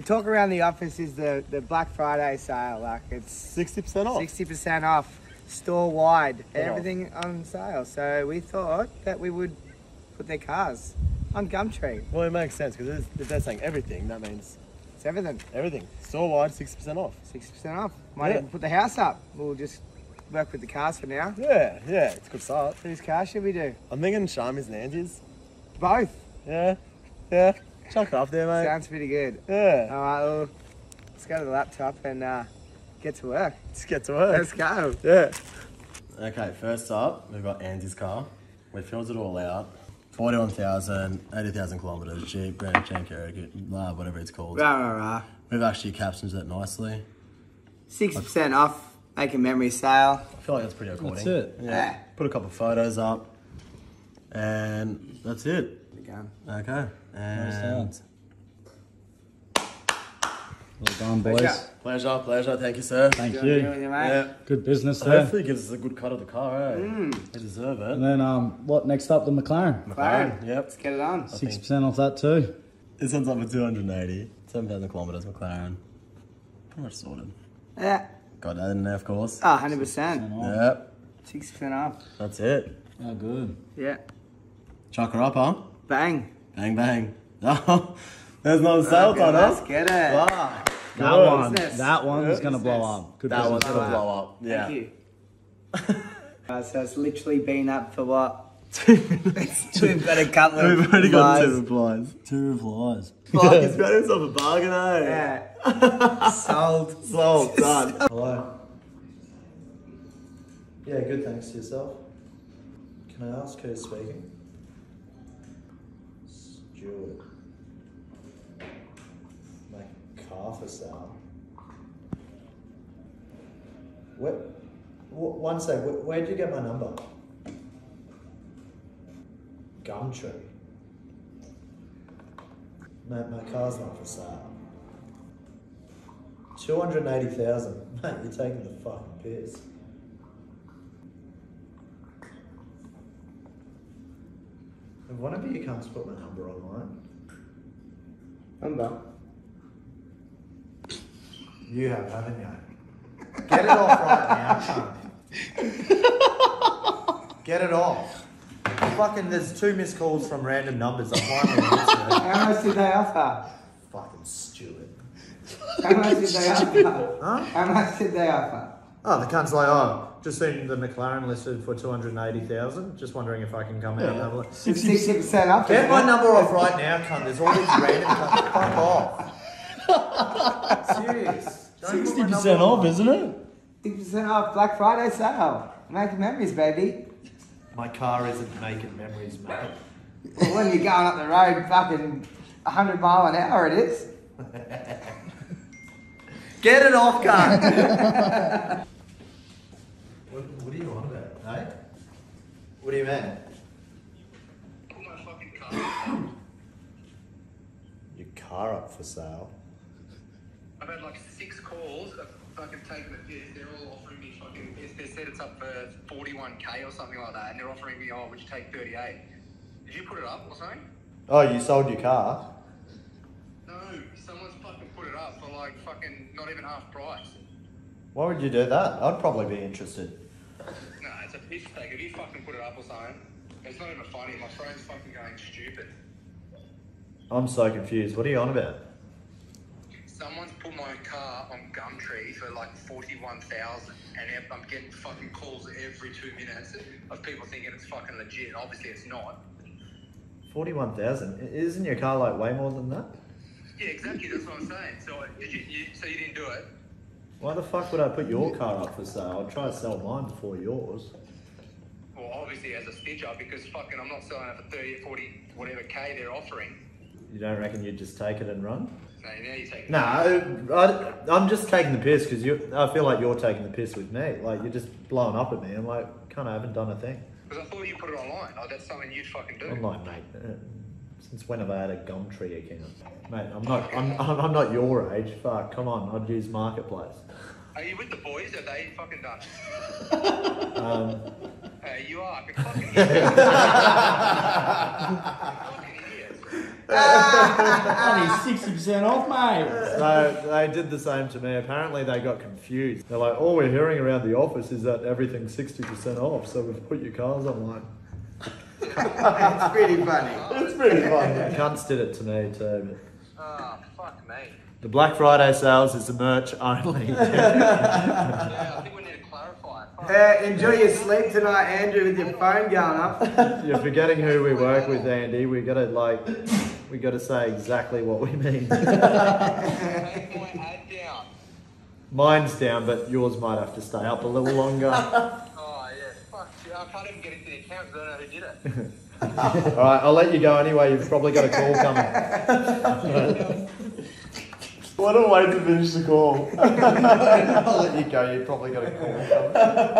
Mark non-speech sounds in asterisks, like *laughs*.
The talk around the office is the, the Black Friday sale. Like it's Sixty percent off. sixty percent off, store wide, everything on sale. So we thought that we would put their cars on Gumtree. Well, it makes sense because if they're saying everything, that means It's everything. everything. Store wide, sixty percent off. Sixty percent off. Might Yeah. even put the house up. We'll just work with the cars for now. Yeah, yeah, it's a good start. Whose car should we do? I'm thinking Shammi's and Angie's. Both. Yeah, yeah. Chuck it up there, mate. Sounds pretty good. Yeah. All right, well, let's go to the laptop and uh, get to work. Let's get to work. Let's go. Yeah. Okay, first up, we've got Andy's car. We filled it all out. 41,000, 80,000 kilometres, Jeep, Grand Gen Cherokee, blah, whatever it's called. Rah, rah, rah. We've actually captioned it nicely. Sixty percent off. Make a memory sale. I feel like that's pretty according. That's it. Yeah. Put a couple of photos up. And that's it. Again. Okay. And Well done, boys. Pleasure. pleasure, pleasure. Thank you, sir. Thank Good doing you. with you, mate. Yeah. Good business there. Hopefully, it gives us a good cut of the car, eh? Mm. They deserve it. And then, um, what next up? The McLaren. McLaren. Yep. Let's get it on. Six percent off that too. This one's up for 280. 7,000 kilometres, McLaren. Pretty much sorted. Yeah. Got that in there, of course. Oh, 100%. Yep. Six percent off. That's it. Oh, good. Yeah. Chuck her up, huh? Bang. Bang, bang. *laughs* Oh, there's no sale Okay, on let's us. get it. Ah, That good. one. Business. That one's Yeah. gonna blow up. Good That one's gonna blow up. Yeah. Thank you. *laughs* uh, so it's literally been up for what? We've got a couple of We've already got two replies. replies. Two replies. Fuck, he's got himself a bargain, eh? Yeah. *laughs* Sold. Sold, done. Hello. Yeah, good. Thanks to yourself. Can I ask who's speaking? Stuart. My car for sale. Where, one sec. Where, where'd you get my number? Gumtree. Mate, my car's not for sale. Two hundred eighty thousand. *laughs* Mate, you're taking the fucking piss. Have one of you cunts put my number online? Number. You have, haven't you? Get it off right now, cunt. Get it off. Fucking, there's two missed calls from random numbers. I'm finally answering it. How much did they offer? Fucking Stuart. How much did they offer? Huh? How much did they offer? Oh, the cunt's like, oh, just seen the McLaren listed for 280,000. Just wondering if I can come out and have a look. Sixty percent off. Get my it? number off right now, cunt. There's all these random cunts. Fuck off. *laughs* Serious. Don't put my Sixty number percent off, online. isn't it? Sixty percent off Black Friday sale. Make memories, baby. My car isn't making memories, mate. Well, when you're going up the road, fucking 100 mile an hour, it is. *laughs* Get it off, cunt. *laughs* what, what are you on about, hey? You mean? Your car up for sale. I've had like six calls of fucking taking the piss. They're all offering me fucking piss. They said it's up for 41k or something like that, and they're offering me, oh, would you take 38? Did you put it up or something? Oh, you sold your car? No, someone's fucking put it up for like fucking not even half price. Why would you do that? I'd probably be interested. *laughs* No, it's a piss take. If you fucking put it up or something, it's not even funny. My phone's fucking going stupid. I'm so confused. What are you on about? Someone's put my car on Gumtree for like 41,000 and I'm getting fucking calls every two minutes of people thinking it's fucking legit. Obviously it's not. 41,000? Isn't your car like way more than that? Yeah, exactly. That's what I'm saying. So did you, you so you didn't do it? Why the fuck would I put your car up for sale? I'd try to sell mine before yours. Well, obviously as a stitch up because fucking I'm not selling it for 30, or 40, whatever K they're offering. You don't reckon you'd just take it and run? No, now you take. No, I, I'm just taking the piss because you. I feel like you're taking the piss with me. Like you're just blowing up at me. I'm like, kind of haven't done a thing. Because I thought you put it online. Oh, that's something you'd fucking do. I'm like, mate. Since when have I had a Gumtree account, mate? I'm not. I'm, *laughs* I'm, I'm not your age. Fuck, come on. I'd use Marketplace. Are you with the boys? Are they fucking done? *laughs* Um, Uh, you are. Fucking *laughs* idiot. fucking idiot. Only 60% off, mate. So they did the same to me. Apparently, they got confused. They're like, "All we're hearing around the office is that everything's sixty percent off, so we've put your cars online." It's pretty funny. It's pretty funny. Cunts did it to me too. But Oh, fuck me. the Black Friday sales is the merch only. *laughs* Yeah, I think we need to clarify. Uh, enjoy your sleep tonight, Andrew, with your phone going up. You're forgetting who we work with, Andy. We gotta like, we gotta say exactly what we mean. *laughs* Take down. Mine's down, but yours might have to stay up a little longer. *laughs* Oh, yeah. Fuck. you. I can't even get into the account because I don't know who did it. *laughs* All right, I'll let you go anyway. You've probably got a call coming. what a way to finish the call. *laughs* I'll let you go. You've probably got a call coming.